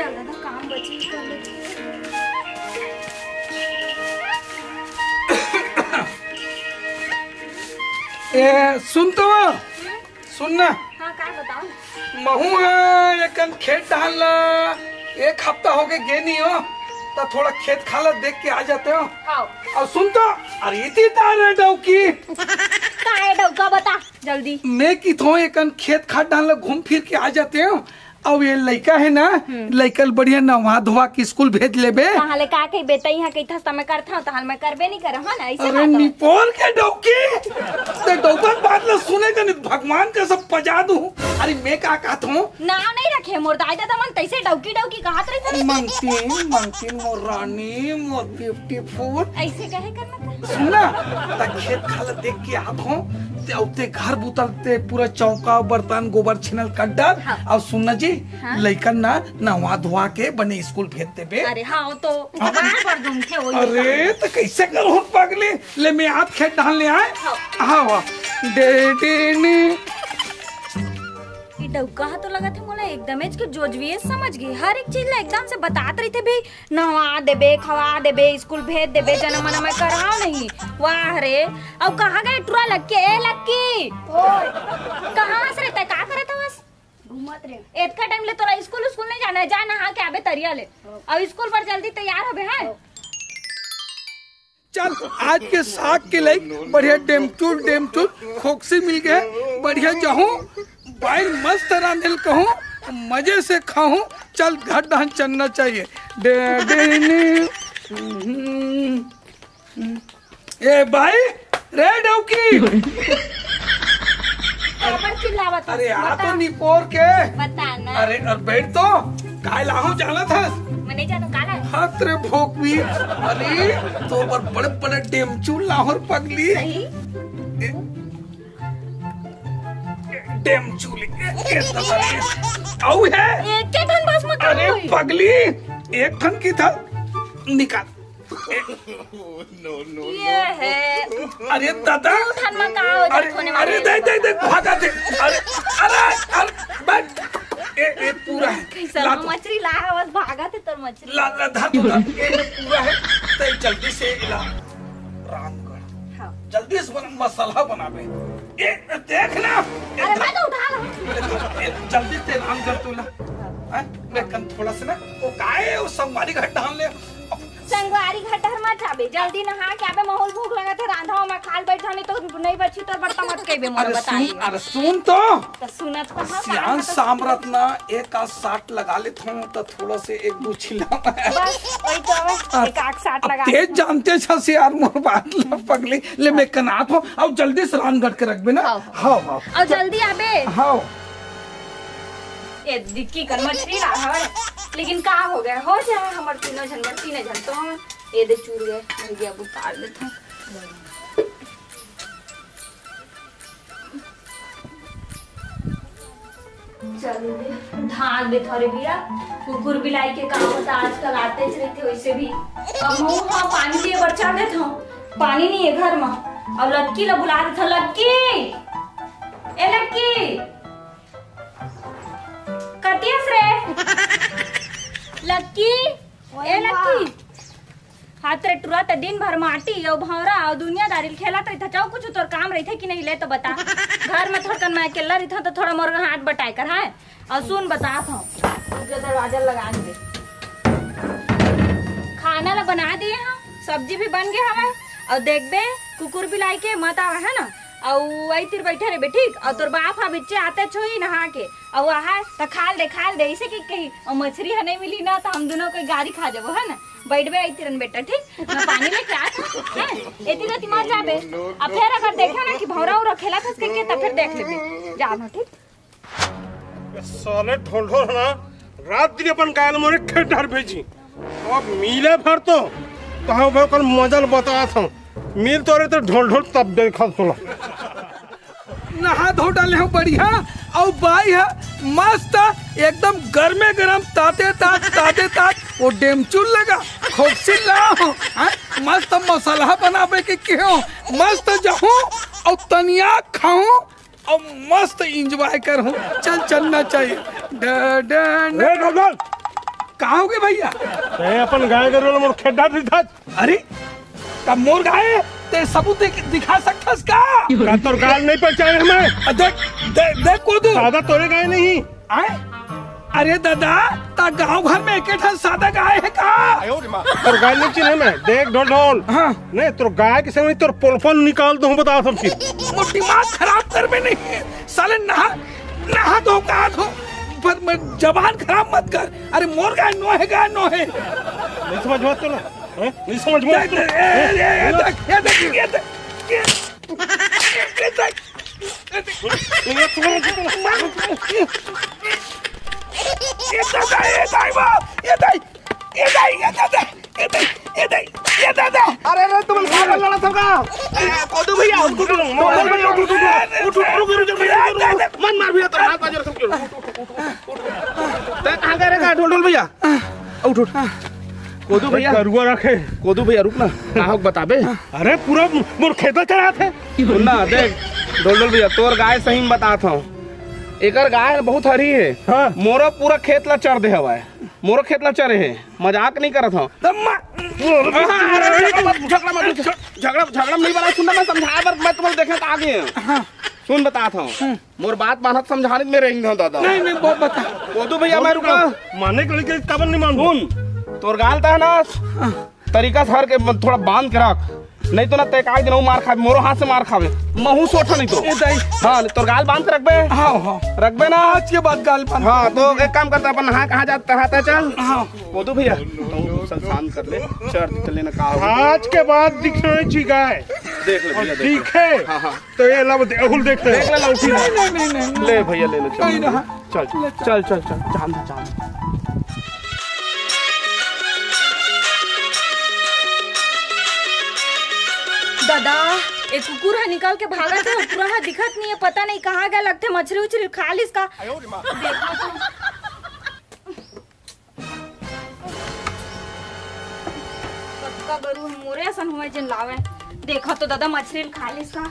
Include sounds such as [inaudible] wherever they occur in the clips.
चल दादा काम बची कर ए सुन तो। सुन ना। हाँ का बताओ महू एकन खेत डाल एक हफ़्ता हो गए गे नहीं हो तो थोड़ा खेत खाला देख के आ जाते हो। आओ और सुन तो अरे इतनी तार है डौकी है बता जल्दी। मैं की थो एकन खेत खाद डाल घूम फिर के आ जाते हो। अब ये लड़का है ना लड़का बढ़िया नवा धोवा के स्कूल भेज लेबे। कहाँ ले का कही बेटा यहाँ कही था मैं करता हूँ तहां मैं करबे नहीं कर हाँ ना ऐसे अरे निपोल के डौकी! ते डौकन बात न सुनेगा नहीं भगवान का सब पजा दूँ। अरे मैं का कहता हूँ? नाम नहीं रखे मोर दादा मन तैसे डौकी डौकी कहा रही मंगतीन मंगतीन मोर रानी मोर ब्यूटीफुल ऐसे कहे करना सुना त खेत खाला देख के आत हो। ते औते घर बुतलते पूरा चौका बर्तन गोबर छिनल कड्डर हाँ। और सुनना जी हाँ। लइकन ना नवा धोवा के बने स्कूल भेज पे अरे हाँ तो हाँ। वही अरे तो कैसे करो पगले ले मैं आप खेत डाल ले आए हाँ। हाँ वाह ई डौका तो लगा थे मोला एकदम के जोजविए समझ गई। हर एक चीज़ ला एकदम से बतात रही थे भी। नहवा देबे खवा देबे स्कूल भेज देबे जन्म मन में कराओ नहीं। वाह रे। अब कहाँ गए टुरा लक्की? ए लक्की! कहाँ से रहता है? का करे था बस? घूमत रहे। इतना टाइम ले तोरा स्कूल स्कूल नहीं जाना है? जा नहा के आबे तरिया ले। अब स्कूल पर जल्दी तैयार होबे है। चल आज के साग के लिए बढ़िया डेमचूर डेमचूर खोक्सी मिल गए बढ़िया जाऊँ बाइल मस्त रांधेल कहूँ मज़े से खाऊं। चल घर दहन चलना चाहिए। डेडेनी ए भाई रे डौकी। अरे आ तो निपोर के। बता ना। अरे और बैठ तो। काय लाहू जाना था। मैं नहीं जानू काला हाथ रे भोक भी अरे तो पर बड़े बड़े डेमचू लाहौर पगली। सही। डेमचू औ है। एक के धन बस में काम अरे पगली एक ठन की था। निकाल। ये है। अरे दादा। अरे अरे दे दे दे भागा दे। अरे अरे अरे बैठ। ए ए पूरा है। कैसा ला ना तो। मछली ला बस भागा थे तर मछली। ला ला धर तो ए ए पूरा है। तो जल्दी से इला। रामगढ़ हाँ। जल्दी से बना मसाला बनावे ए देख ना। अरे मैं तो उठा ला जल्दी से रामगढ़ तू ला। मैं कन थोड़ा सा ना वो काहे वो संगवारी घाट डाल ले। संगवारी घटर मत आबे जल्दी नहा के आबे माहौल भूख लगा थे रांधा में खाल बैठ जाने तो नहीं बची तो बर्ता मत कहबे मोर बताई सुन अरे सुन तो। तो सुनत तो हाँ, सियान तो- सामरत ना एक आध साठ लगा लेता हूँ तो थोड़ा से एक दो छिला बस वही तो एक आग साट लगा तेज जानते छ से यार मोर बात ला पगली। ले मैं कनात हो। अब जल्दी से रानगढ़ के रखबे ना। हाँ। हाँ हाँ और जल्दी आबे। हाँ ए दिक्की कर मछली ला हवे लेकिन का हो गया? हो जाए हमर तीनों जन बर तीन जन तो ए दे चूर गए। भैया अब उतार लेते हैं। दे धान दे थोड़े बिया कुकुर बिलाई के काम होता, आजकल आते रहते, वैसे भी। अब मैं हाँ पानी लिए बच्चा देता हूँ। पानी नहीं है घर में। और लक्की ला बुला देता लक्की! ए, लक्की! कतियस रे लक्की ए लक्की हाथ रे टुरा त दिन भर माटी और भौरा और दुनियादारी खेला तो चाहो कुछ तोर काम रही थे कि नहीं ले तो बता. घर में थोड़ा मैं अकेला रही था तो थोड़ा मोर हाथ बटाई कर है और सुन बता था जो दरवाज़ा लगा दे. खाना ला बना दिए हम सब्ज़ी भी बन गए हवे. और देखबे कुकुर बिलाई के मत आवे है ना? और बैठे रहे ठीक? और तोर बाप हा बिच्चे आते छोई नहा के और वहा तो खाल दे खाल दे इसे की कही और मछली है नहीं मिली ना तो हम दोनों कोई गाड़ी खा जाबो, है ना? बैठबे तिरन बेटा, ठीक? मैं पानी था हैं? एती रति मत जाबे। अब फिर अगर देखा ना कि भौरा उरा खेला खस के तो फिर देख लेबे। जा ना, ठीक? साले ढोल ना, रात दिन अपन कायल मोरे खेत डार भेजी। अब मिले भर तो कहाँ भर कल मजल बता था मिल तो रहे तो ढोल ढोल तब देखा तोला। नहा धो डाले हो बढ़िया। और बाई है मस्त एकदम गर्मे गरम ताते तात ताते तात। वो डेमचूल लगा खोपसी ला हो। मस्त मसाला बनावे के क्यों मस्त जाऊँ और तनिया खाऊं और मस्त इंजॉय करूँ। चल चलना चाहिए। कहाँ भैया? अपन गाय गरुड़ मोर खेड्डा दिखा अरे तब मोर गाय ते सबूत दिखा सकथस का का तोर गाल नहीं पहचाने हमें। देख देख देख को तू? सादा तोरे गाय नहीं। आए? अरे दादा ता गाँव घर में एक ठन सादा गाय है का? तोर गाय नहीं चिन्हे मैं देख ढोल ढोल। हाँ। नहीं तोर गाय के समय तोर पोलपन निकाल दूँ बता सब चीज़। वो दिमाग खराब कर में नहीं। साले नहा नहा दो का दो पर मैं जबान खराब मत कर। अरे मोर गाय नो है गाय नो है नहीं समझ मत तोला हैं? नहीं समझ दादा। अरे अरे तुम क्या लड़ा सबका कोदू भैया उठ उठ उठ उठ उठ उठ मन मार भैया तो हाथ बाजर सब क्यों ते कहाँ गए रे का ढोल ढोल भैया उठ उठ कोदू भैया। करुआ रखे। कोदू भैया रुक ना कहाँ बताबे। अरे पूरा मोर खेता चढ़ा थे। सुन ना देख ढोल भैया तोर गाय सही में बताता हूँ। एकर गाय बहुत हरी है। हाँ। मोरो पूरा खेत ला चढ़ दे हवा है मोरो खेत ला चढ़े है। मज़ाक नहीं करत हूँ। दम्मा। झगड़ा मत झगड़ा झगड़ा नहीं बना सुनना मैं समझाया पर मैं तुम्हें देखने तो आगे हूँ। सुन बताता हूँ। मोर बात मानत समझाने में रहेंगे दादा। नहीं नहीं बहुत बता। कोदू भैया मैं रुका माने के लिए कबर नहीं मान। सुन। तोर गाल था ना? तरीका से हर के थोड़ा बाँध के रख। नहीं तो ना ते दिन मार खावे मोरो हाथ से मार खावे। महू सोठा नहीं तो। हाँ तोर गाल बाँध के रखबे हाँ हाँ। रखबे ना। आज के बाद गाल पान हाँ तो एक काम करता अपन नहा कहाँ जाता हाथा चल। हाँ। भैया तो सब शांत कर ले चढ़ चले ना कहा आज के बाद दिखना ची गाय। देख ले भैया देख दिखे हाँ। हाँ तो ये लब देहुल देखते देख ले। लौटी नहीं नहीं नहीं ले भैया ले ले चल। रहा चल चल। चल चल जान दे। एक कुकुर है निकल के भागा था पूरा है दिखत नहीं है पता नहीं कहाँ गया लगते मछली उछली खा ली इसका गरु मोरे असन हुए जिन लावे। देखो तो दादा मछली खा ली इसका।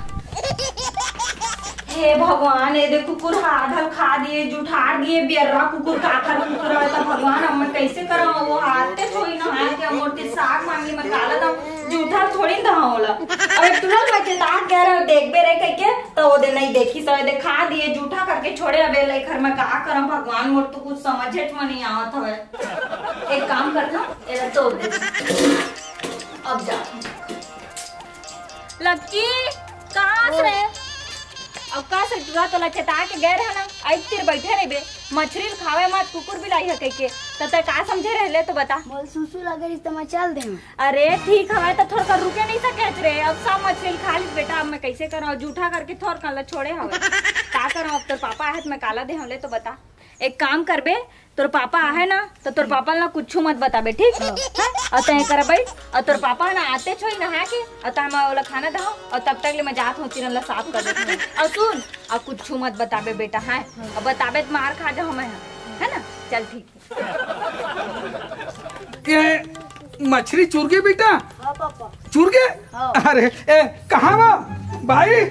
हे भगवान ये देख कुकुर आधल खा दिए जुठार दिए बियर्रा कुकुर काखर कुकुर भगवान अब मैं कैसे करा वो हाथे छोड़ी ना हाथ के मोटी साग मांगी मैं काला दम जूठा थोड़ी ना होला। अबे तुरंत मैं चेताक कह रहा देख बे रे कह के तो वो दे नहीं देखी सो दे खा दिए जूठा करके छोड़े अबे ले घर में का करम? भगवान मोर तो कुछ समझे में नहीं आवत हवे। एक काम करता एला तोड़ दे। अब जा। लक्की कहाँ से? रे अब का से तुरा तो लचता के गए रहे ना आई तीर बैठे रहे बे मछली खावे मत कुकुर भी लाई है कह के तो ते का समझे रहले तो बता। बोल सुसु लगे इस तो मैं चल दे अरे ठीक हवा तो थोड़ा कर रुके नहीं सके रे। अब सब मछली खा ली बेटा अब मैं कैसे करूँ जूठा करके थोड़ कर छोड़े हवे का करूँ अब तोर पापा है मैं काला दे हमले तो बता। एक काम करबे तोर पापा है ना तो तोर पापा ना कुछ मत बताबे ठीक? है। और तय कर बैठ और तोर पापा ना आते छोई नहा के और तय मैं ओला खाना दहो और तब तक ले मैं जात हूँ चिरन साफ़ कर देती हूँ और सुन और कुछ मत बताबे बेटा है? और बताबे तो मार खा जाओ मैं है? ना? चल ठीक। है मछली चूर गई बेटा? हाँ पापा। चुर गए? अरे ए कहाँ वो भाई?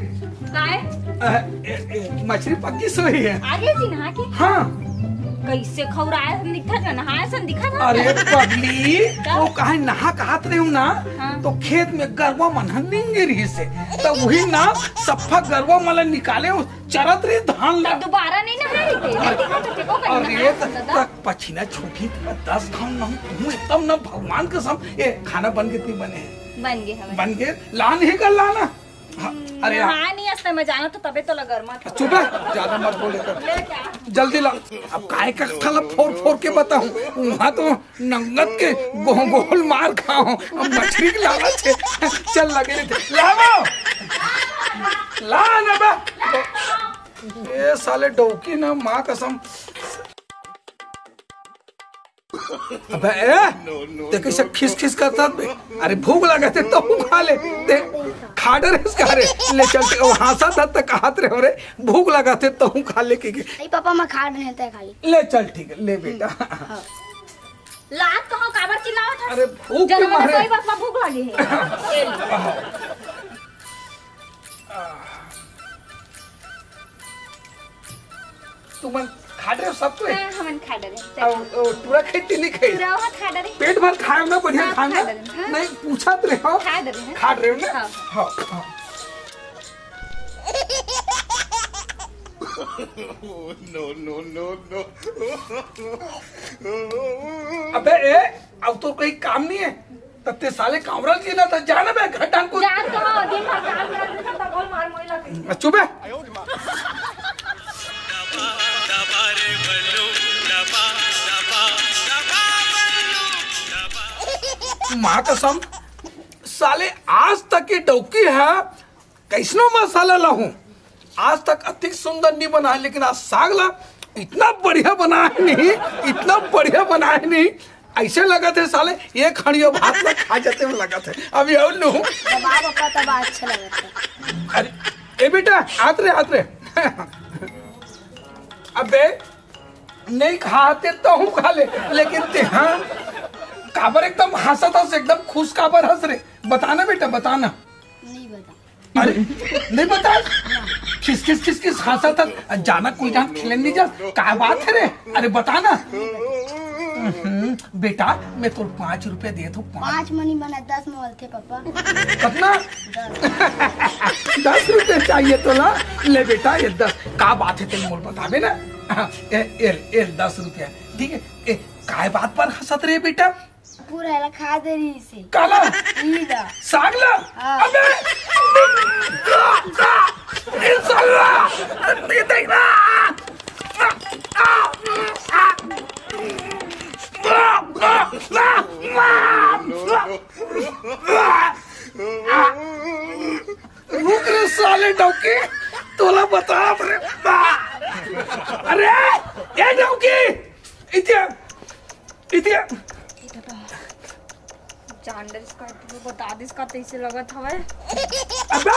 मछली पक्की सोई है। आगे जी नहा के। हाँ। कैसे खौराया सन दिखा था सन दिखा था। अरे पगली वो कहा नहा कहत रही हूँ ना? हाँ। तो खेत में गरवा मनहन नहीं रही से। तो वही ना सफ़ा गरवा मला निकाले चरत रही धान ला दोबारा नहीं थे था अरे त- था त- छोटी दस खाऊं ना हूँ एकदम ना भगवान कसम ये खाना बन कितनी बने बन गए बन गए लान ही कर लाना अरे तो तबे तो ज़्यादा मत बोले कर। जल्दी ला। अब काय का थला फोड़ फोड़ के बताऊँ? वहाँ तो नंगत के गोल मार खाऊं। अब मछली की लालच है। चल लगे थे लाओ। ला ना बा। ये साले डोकी ना माँ कसम। अबे ए ते कैसे खिस खिस करता बे अरे भूख लगा थे तो खा ले। ते खाडर है इसका रे ले चल के वो हंसा था तक हाथ रे हो रे भूख लगा थे तो खा ले के के। नहीं पापा मैं खा रहे थे खाली। ले चल ठीक है ले बेटा। लात कहो काबर चिल्लाओ था अरे भूख के मारे कोई बात में भूख लगी है। ये ली। तू मन खा रहे सब तो हाँ, हमन खा डरे और और पूरा खेती नहीं खाई? पूरा वहाँ खा डरे पेट भर खाए ना बढ़िया हाँ, खाना? खा रहे हाँ। नहीं पूछत रहे हो। खा डरे हैं। खा रहे हो ना? हाँ। हाँ हाँ। अबे ए अब तो कोई काम नहीं है। तब साले कामरल की ना तो जाना बे घर डाल को जान तो हाँ, दिन भर काम लगे चुप है माँ कसम साले आज तक की डौकी है कैसनो मसाला लाहूं आज तक अति सुंदर नहीं बना है लेकिन आज साग ला इतना बढ़िया बना है नहीं इतना बढ़िया बना है नहीं ऐसे लगा थे साले ये खड़ियो भात में खा जाते में लगा थे। अभी और लू? अच्छा लगा था। अरे ए बेटा आत रे आत रे। अबे नहीं खाते तो हूँ खा ले लेकिन ते हाँ काबर एकदम हंसत हंस एकदम खुश काबर हंस रहे बताना बेटा बताना। नहीं बता। अरे नहीं बता? किस किस किस किस हंसा? था जाना कोई जान खिलने नहीं जा क्या बात है रे? अरे बताना। बेटा मैं तो पाँच रुपए दे दू पाँच। मनी बना दस मोल थे पापा। कितना दस रुपए चाहिए तो ना ले बेटा ये दस। का बात है तेरे मोल बताबे ना? हाँ, ए, ए, ए, दस रुपया ठीक है ए, काय बात पर हंसत रे बेटा? पूरा है खा दे रही इसे। काला? ईदा सागला? हाँ। अबे ए, साला ये देख ना रुक रे साले डौके तोला बता रे अरे ये डौके इतिया इतिया जानडर इसका तू बता दिस का तैसे लगत हवे। अबे!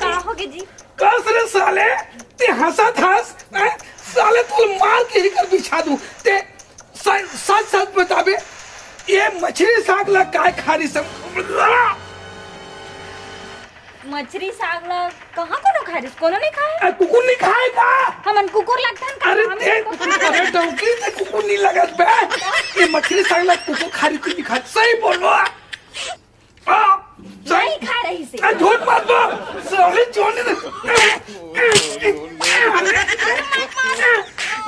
का होगे जी? कस रे साले ते हंसा हंस हैं? साले तू मार के ही कर बिछा दूँ। ते सच सच सच ये मछली साग ला काय खारी सब? मछली साग ला कहाँ कोनो खाई रिस कोनो नहीं खाए? कुकुर नहीं खाएगा। हमन कुकुर लगथन का अरे ते अरे डौकी ते कुकुर नहीं लगत बे। ये मछली साग ला कुकुर खारी तू नहीं खा सही बोलो। आ सही। खा रही से झूठ मत बोल। साले जोने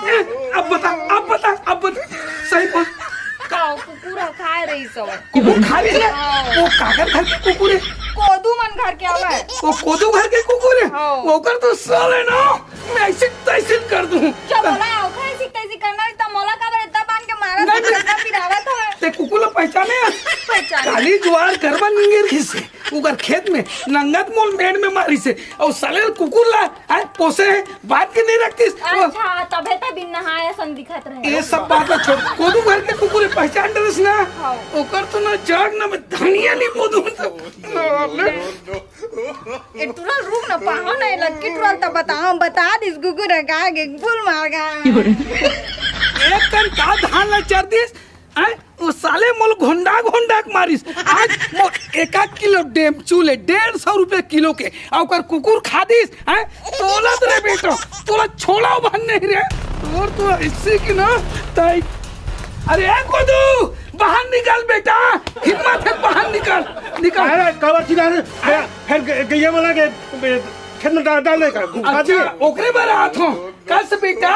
अब बता अब बता अब बता। सही बोल। का कुकुर खा रही सब। कुकुर खा लिया वो काकर घर के कुकुर है। कोदू मन घर के आवे वो कोदू घर के कुकुर है। हाँ। वो कर तो साले ना। मैं ऐसे तैसे कर दूँ। जब बोला? ओखरे सिक तैसी करना त मोला का बरे इतना बाँध के मारा तो। कितना पिरावत ते कुकुर पहचाने? [laughs] पहचाने। काली ज्वार गरबा निंगेर खिसे उगर खेत में नंगत मोल मेड़ में मारी से। और साले कुकुर ला आए पोसे है बात के नहीं रखती अच्छा तबे त बिन नहाए सन दिखत रहे। ये सब बात छोड़ कोदू घर के कुकुर पहचान डरस ना? हाँ। ओकर तो ना जग ना में धनिया नहीं बोदू ए तुरल रुक न पाहो नहीं लक्की तुरल त बताओ बता दिस कुकुर का गे फुल मार गा एक टन का धान ला चर दिस वो साले मोल घोंडा घोंडा मारिस। आज मोल एक एक किलो डेम चूले डेढ़ सौ रुपए किलो के। और कुकुर खा दिस आय तोलत रे बेटो तोला छोड़ा बन नहीं रे। और तो इससे की ना ताई। अरे ए कोदू बाहर निकल बेटा हिम्मत है बाहर निकल निकल। अरे कवर चिल्ला रहे फिर- गैया वाला के खेत में डाल डाले का अच्छा ओकरे बारे हाथ हो। कस बेटा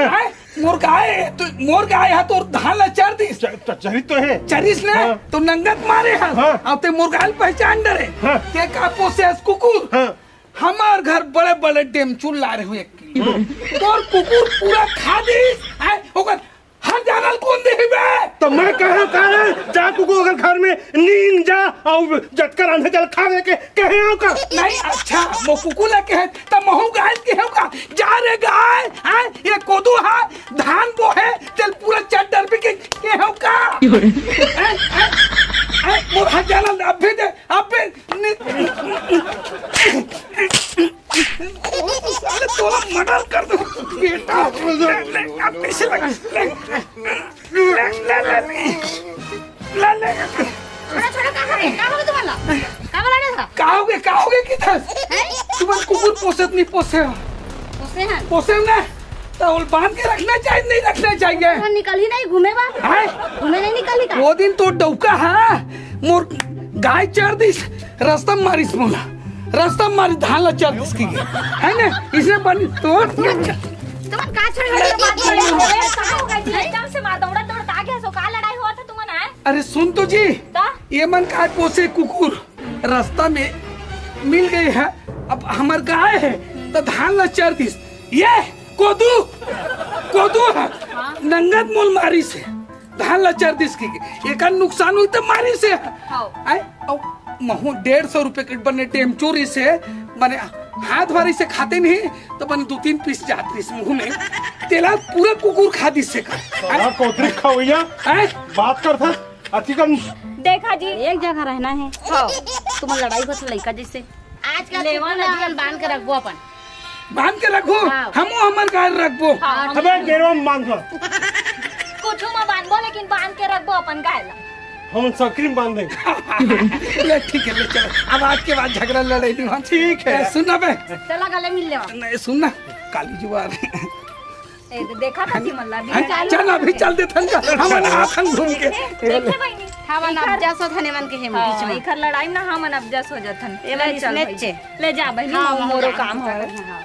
आय मोर गाय तो मोर गाय है तो धान ला चर दिस। चरित तो है। चरिस ने? हाँ। तो नंगत मारे हैं। हाँ। अब ते मुर्गाल पहचान डरे। हाँ। ते का पोसे कुकुर। हाँ। हमार घर बड़े बड़े डेम चूल ला रहे हो एक किलो। तोर कुकुर पूरा खा दी आय ओकर हर जानल कौन दे बे तो मैं कहा कहा? जा तू को अगर घर में नींद जा और जटकर अंधे चल खावे के कहे का? नहीं अच्छा वो कुकुर ला के है त महू गाय के है का? जा रे गाय आय ये कोदू है धान बो है चल पूरा चट्टर पे के के है का? हर जानल अब भी दे अब भी। ओ, तो साले तोला मर्डर कर दो। बेटा ले, ले, अब पैसे लगा। ले ले ले ले ले। छोड़ा छोड़ा का करे का हो था? किधर? हैं? तुम्हारे कुकुर पोसत नहीं पोसे हैं। पोसे ना तो बाँध के रखना चाहिए नहीं रखना चाहिए। तो निकल ही नहीं घूमे घूमे नहीं निकल ही वो दिन तो डौका है? मोर गाय चढ़ दिस रास्ता मारिस मोला। रास्ता मारी धान ला चढ़ दिस की है ना? इसने बन तो तुम का छोड़ अरे बात होवे कहाँ हो एकदम से मार दौड़ा दौड़ा आ गया? सो का लड़ाई हुआ था तुमन आए अरे सुन तो जी। ये मन का पोसे कुकुर। रास्ता में मिल गई है। अब हमार गाय है तो धान ला चढ़ दिस। ये कोदू। कोदू है। नंगत मोल मारी से। धान ला दिस की एक नुकसान हुई तो मारी से। हाँ। आए औ महू डेढ़ सौ रुपए के बने टेम चोरी से। बने हाथ भरी से खाते नहीं तो बने दो तीन पीस जाते इस मुँह में। तेला पूरा कुकुर खा दिस से कर। साला कोतरी आए। बात कर था। अति कर देखा जी। एक जगह रहना है। हाँ। तुम लड़ाई बस लड़का जैसे। आज का लेवा लेवा नदियन बाँध के रखबो अपन। बाँध के रखो। हाँ। हमो हमर गाय रखबो। हाँ अबे गेरवा में बाँध। कुछ में बांधबो लेकिन बाँध के रखबो अपन गाय ला। हम सकरी में बाँध। देंगे [laughs] ले ठीक है ले चलो। अब आज के बाद झगड़ा लड़ाई नहीं हुआ ठीक है। ए, सुन बे। चला गले मिल लेवा नहीं सुन ना। काली जुआर। ए, देखा था सिमल्ला भी? हैं? चल। अभी चल दे थन हम आखन घूम के। देखे बहनी। हम नब्जा सौ धने मन के हम बीच हाँ, में। इखर लड़ाई में हम अनबजस हो जाथन। ए ले चल भाई। ले जा बहनी हाँ, मोरो काम है हाँ।